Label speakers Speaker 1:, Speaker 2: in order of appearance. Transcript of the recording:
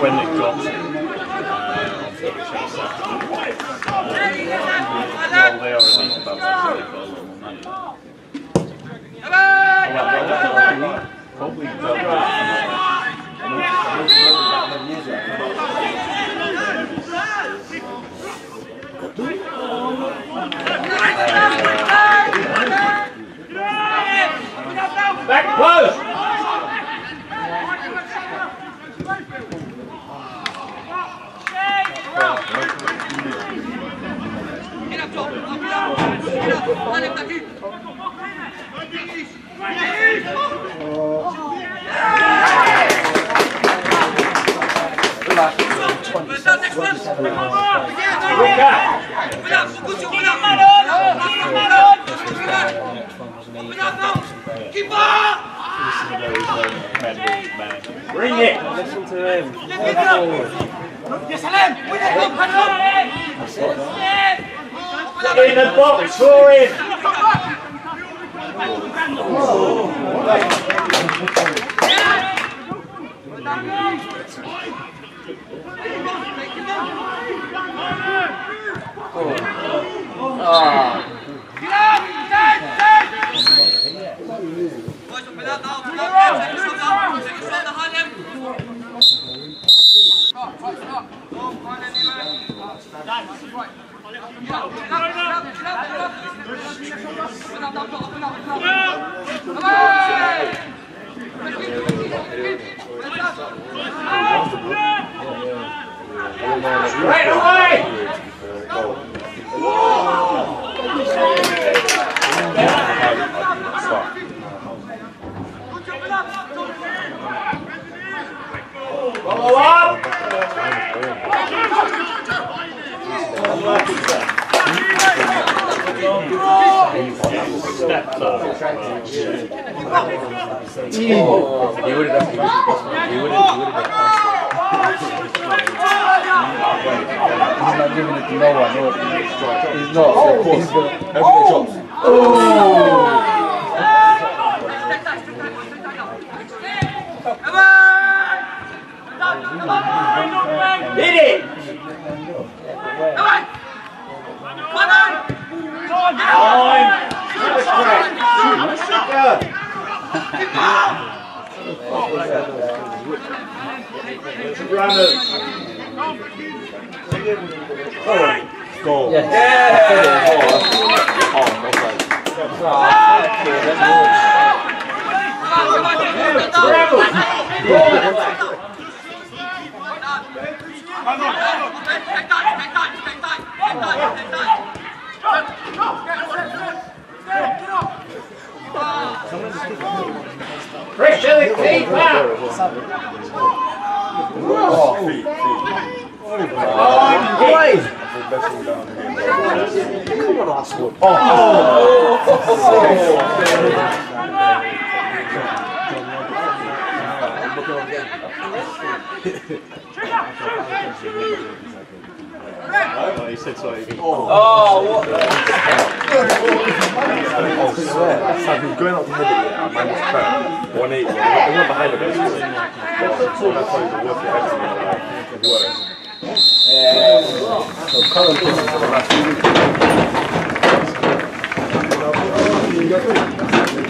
Speaker 1: when it got On l'a pas vu Keep up! To
Speaker 2: him.
Speaker 3: Yes, In the box, score in. Ah. Away!
Speaker 1: Stepped up.
Speaker 2: He He's not giving it to no one. No, he's not. He's gonna. Oh.
Speaker 3: Hit it. Pressure the keeper.
Speaker 1: Oh, he said so. He can,
Speaker 4: I've been going out to head it, yeah, man was crap. 180, yeah. They went behind the best. So that's why the work ahead to me, like, worse.
Speaker 2: So current position for the last few weeks.